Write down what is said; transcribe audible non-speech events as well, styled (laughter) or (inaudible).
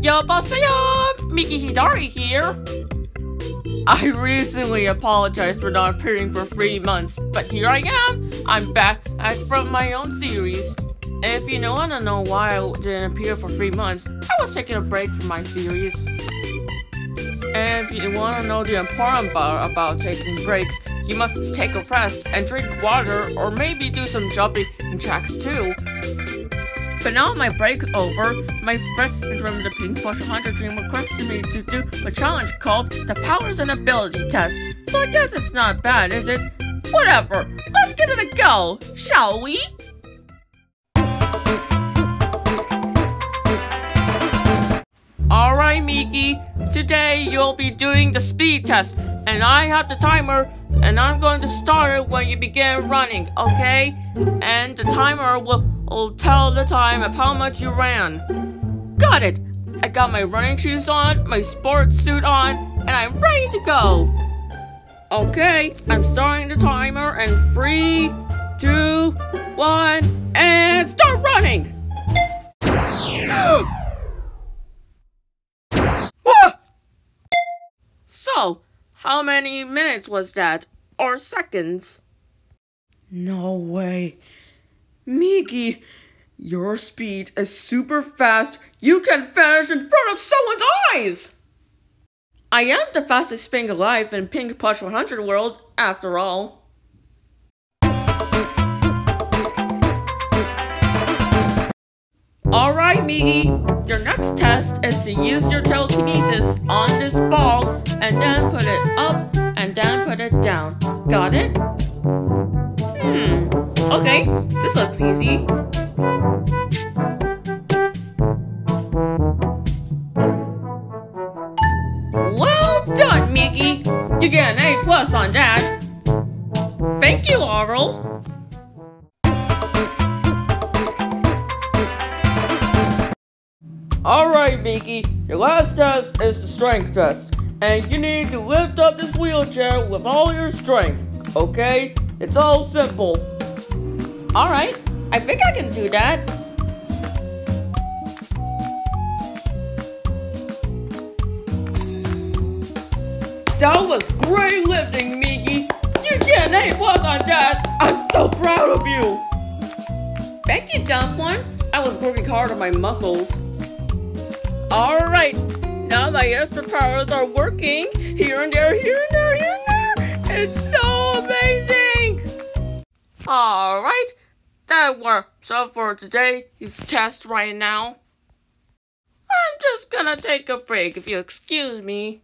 Yabasaya! Miki Hidari here! I recently apologized for not appearing for three months, but here I am! I'm back from my own series. If you want to know why I didn't appear for three months, I was taking a break from my series. And if you want to know the important part about taking breaks, you must take a rest and drink water or maybe do some jumping jacks too. But now my break is over, my friend from the Pink Plush 100 Dream requested me to do a challenge called the Powers and Ability Test. So I guess it's not bad, is it? Whatever, let's give it a go, shall we? Alright Miki, today you'll be doing the speed test, and I have the timer, and I'm going to start it when you begin running, okay? And the timer will will tell the time of how much you ran. Got it! I got my running shoes on, my sports suit on, and I'm ready to go! Okay, I'm starting the timer in three, two, one, and start running! (gasps) so, how many minutes was that? Or seconds? No way. Miki, your speed is super fast. You can vanish in front of someone's eyes! I am the fastest thing alive in Pink Plush 100 world, after all. Alright, Miki, your next test is to use your telekinesis on this ball and then put it up and then put it down. Got it? Okay, this looks easy. Well done, Miki! You get an A plus on that. Thank you, Aurel. Alright, Miki, your last test is the strength test. And you need to lift up this wheelchair with all your strength, okay? It's all simple. Alright, I think I can do that. That was great lifting, Miki! You can't A plus on that! I'm so proud of you! Thank you, Dump One. I was working hard on my muscles. Alright, now my extra powers are working. Here and there, here and there, here and there. It's so amazing! Alright, that works up for today's test right now. I'm just gonna take a break if you excuse me.